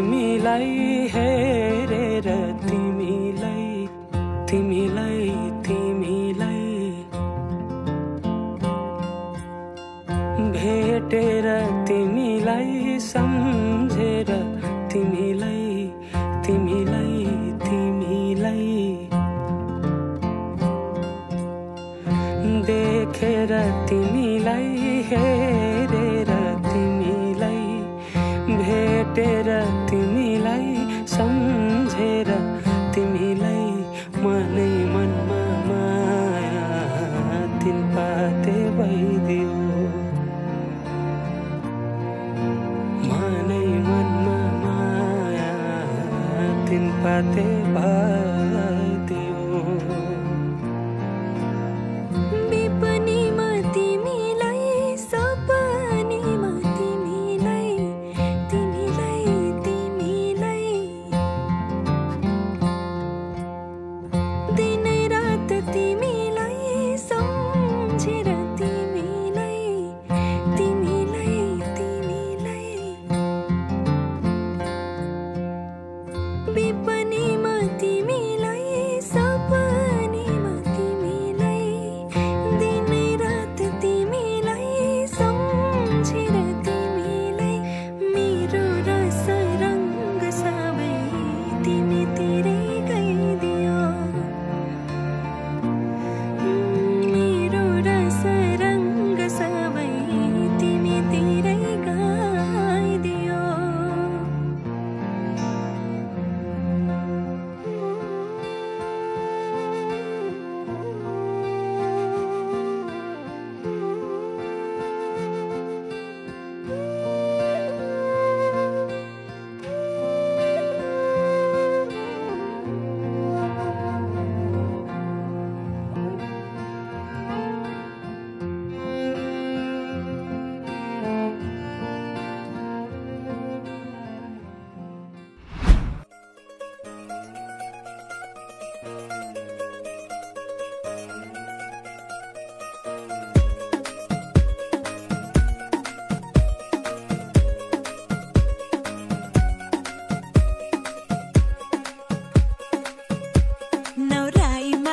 तिमीलाई हेरेर तिमीलाई तिमीलाई भइदियो मनै मनमा माया तिन पाते भयो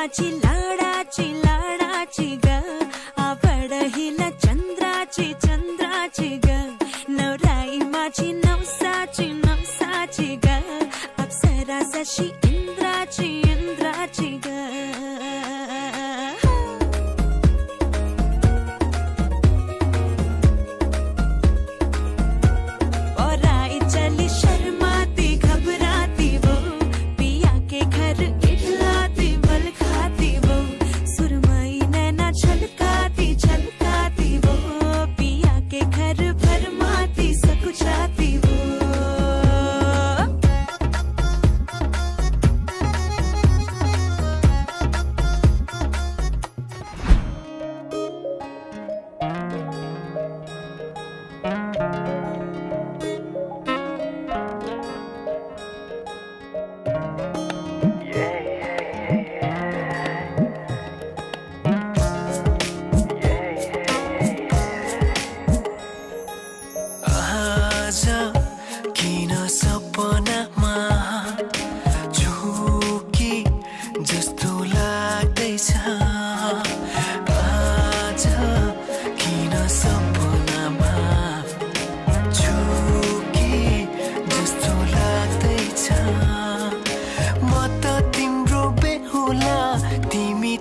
చంద్రాచి లాడాచి లాడాచిగా ఆ పడహిల చంద్రాచి చంద్రాచిగా. నవరాయి మాచి నవసాచి నవసాచిగా అప్సరా శశి ఇంద్రాచి ఇంద్రాచిగా.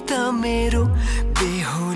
त मेरो देहो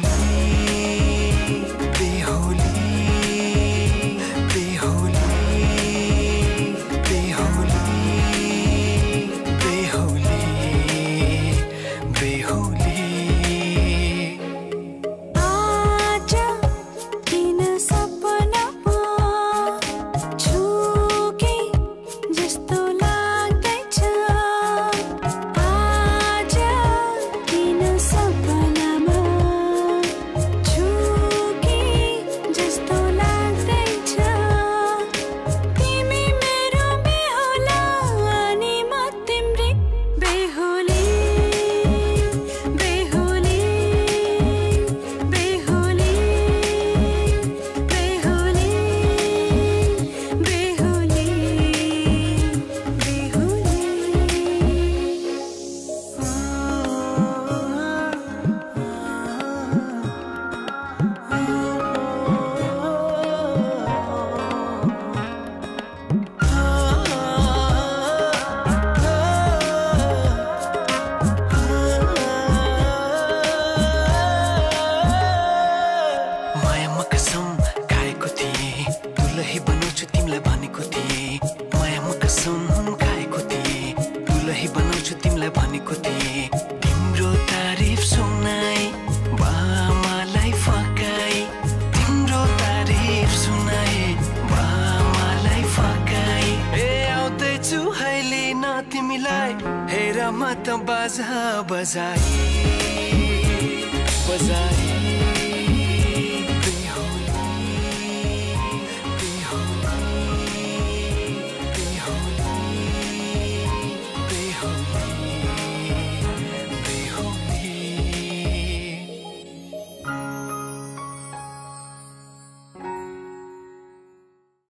हे मत बजा बजाई बजाई।